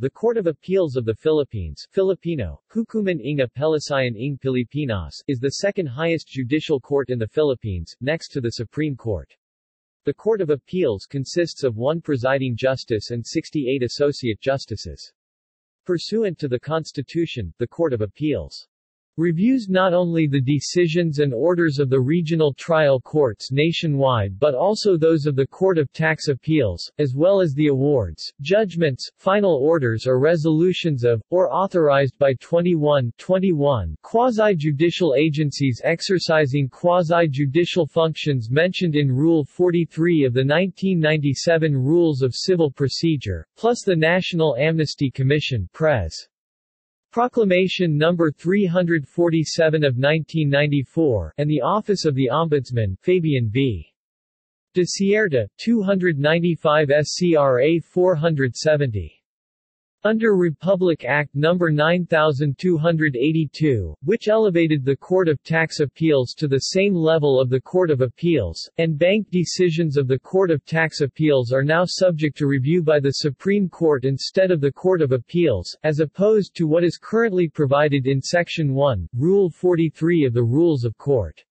the Court of Appeals of the Philippines Filipino, Hukuman ng Apelasyon ng Pilipinas is the second highest judicial court in the Philippines, next to the Supreme Court. The Court of Appeals consists of one presiding justice and 68 associate justices. Pursuant to the Constitution, the Court of Appeals Reviews not only the decisions and orders of the regional trial courts nationwide but also those of the Court of Tax Appeals, as well as the awards, judgments, final orders or resolutions of, or authorized by 21, 21 quasi-judicial agencies exercising quasi-judicial functions mentioned in Rule 43 of the 1997 Rules of Civil Procedure, plus the National Amnesty Commission Pres. Proclamation No. 347 of 1994, and the Office of the Ombudsman Fabian B. Desierto, 295 SCRA 470. Under Republic Act No. 9282, which elevated the Court of Tax Appeals to the same level of the Court of Appeals, and bank decisions of the Court of Tax Appeals are now subject to review by the Supreme Court instead of the Court of Appeals, as opposed to what is currently provided in Section 1, Rule 43 of the Rules of Court.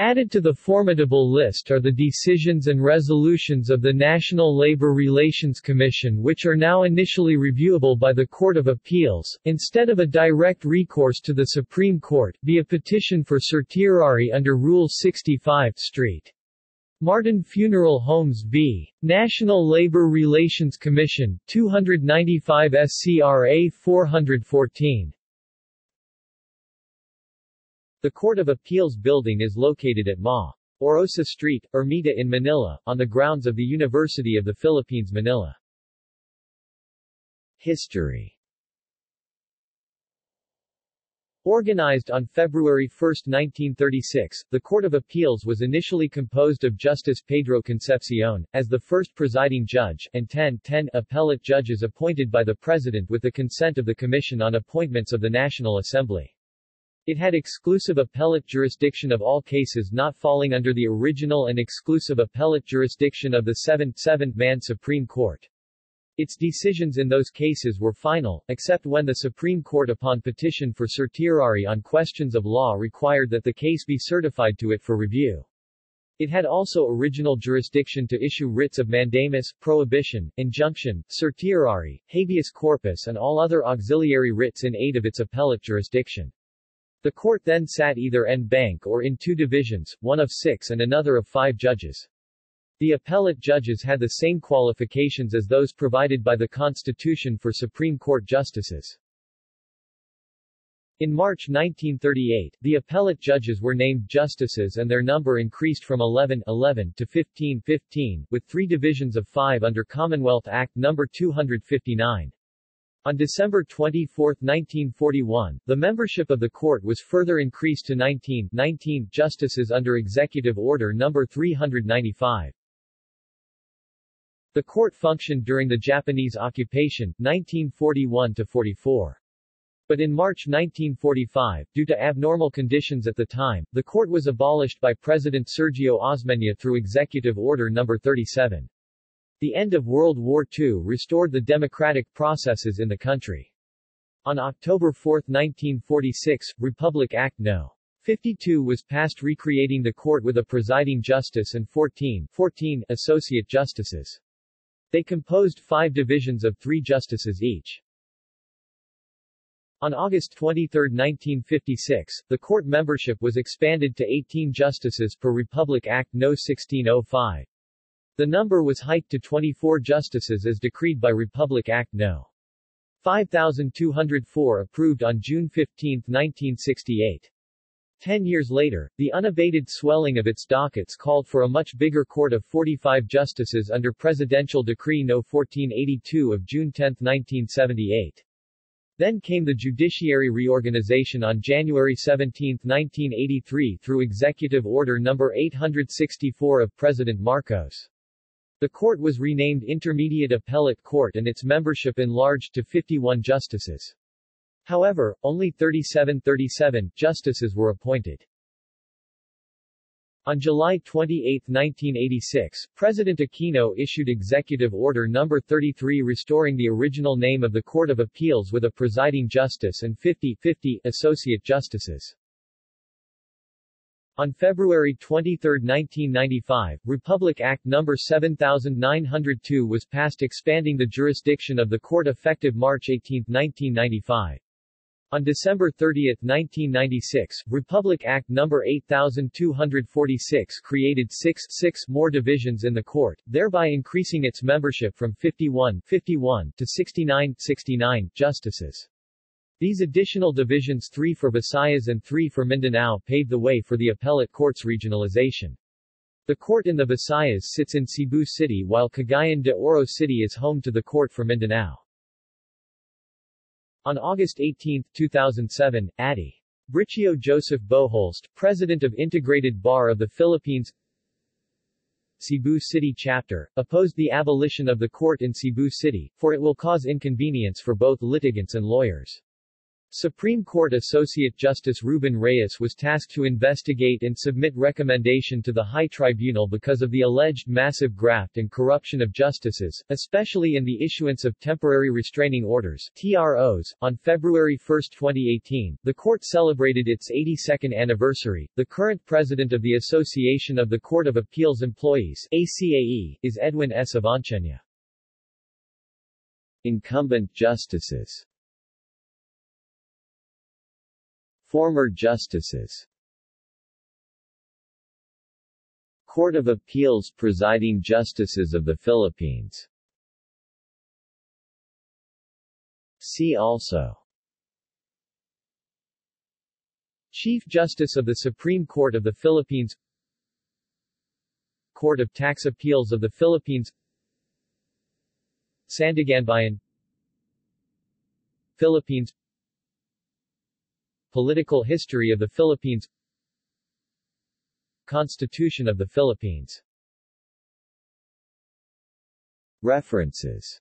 Added to the formidable list are the decisions and resolutions of the National Labor Relations Commission which are now initially reviewable by the Court of Appeals, instead of a direct recourse to the Supreme Court, via petition for certiorari under Rule 65 St. Martin Funeral Homes v. National Labor Relations Commission, 295 SCRA 414. The Court of Appeals building is located at Ma. Orosa Street, Ermita in Manila, on the grounds of the University of the Philippines Manila. History Organized on February 1, 1936, the Court of Appeals was initially composed of Justice Pedro Concepcion, as the first presiding judge, and 10, 10 appellate judges appointed by the President with the consent of the Commission on Appointments of the National Assembly. It had exclusive appellate jurisdiction of all cases not falling under the original and exclusive appellate jurisdiction of the 7th, 7th-man Supreme Court. Its decisions in those cases were final, except when the Supreme Court upon petition for certiorari on questions of law required that the case be certified to it for review. It had also original jurisdiction to issue writs of mandamus, prohibition, injunction, certiorari, habeas corpus and all other auxiliary writs in aid of its appellate jurisdiction. The court then sat either en banc or in two divisions, one of six and another of five judges. The appellate judges had the same qualifications as those provided by the Constitution for Supreme Court justices. In March 1938, the appellate judges were named justices and their number increased from 11, 11 to 15, 15, with three divisions of five under Commonwealth Act No. 259. On December 24, 1941, the membership of the court was further increased to 19, 19 justices under Executive Order No. 395. The court functioned during the Japanese occupation, 1941-44. But in March 1945, due to abnormal conditions at the time, the court was abolished by President Sergio Osmeña through Executive Order No. 37. The end of World War II restored the democratic processes in the country. On October 4, 1946, Republic Act No. 52 was passed recreating the court with a presiding justice and 14, 14 associate justices. They composed five divisions of three justices each. On August 23, 1956, the court membership was expanded to 18 justices per Republic Act No. 1605. The number was hiked to 24 justices as decreed by Republic Act No. 5204 approved on June 15, 1968. Ten years later, the unabated swelling of its dockets called for a much bigger court of 45 justices under Presidential Decree No. 1482 of June 10, 1978. Then came the judiciary reorganization on January 17, 1983 through Executive Order No. 864 of President Marcos. The court was renamed Intermediate Appellate Court and its membership enlarged to 51 justices. However, only 37 37 justices were appointed. On July 28, 1986, President Aquino issued Executive Order No. 33 restoring the original name of the Court of Appeals with a presiding justice and 50, 50 associate justices. On February 23, 1995, Republic Act No. 7902 was passed expanding the jurisdiction of the court effective March 18, 1995. On December 30, 1996, Republic Act No. 8246 created six, six more divisions in the court, thereby increasing its membership from 51, 51 to 69, 69 justices. These additional divisions three for Visayas and three for Mindanao paved the way for the appellate court's regionalization. The court in the Visayas sits in Cebu City while Cagayan de Oro City is home to the court for Mindanao. On August 18, 2007, Addy. Bricio Joseph Boholst, President of Integrated Bar of the Philippines Cebu City Chapter, opposed the abolition of the court in Cebu City, for it will cause inconvenience for both litigants and lawyers. Supreme Court Associate Justice Ruben Reyes was tasked to investigate and submit recommendation to the High Tribunal because of the alleged massive graft and corruption of justices, especially in the issuance of temporary restraining orders TROs. On February 1, 2018, the court celebrated its 82nd anniversary. The current president of the Association of the Court of Appeals Employees ACAE is Edwin S. Avancenia. Incumbent justices Former justices. Court of Appeals Presiding Justices of the Philippines. See also. Chief Justice of the Supreme Court of the Philippines. Court of Tax Appeals of the Philippines. Sandiganbayan. Philippines Political history of the Philippines. Constitution of the Philippines. References.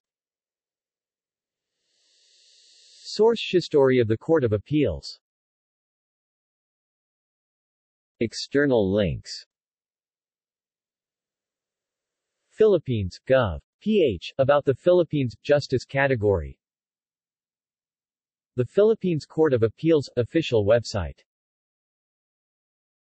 Source History of the Court of Appeals. External links. Philippines, Gov. ph. About the Philippines, Justice Category the Philippines Court of Appeals official website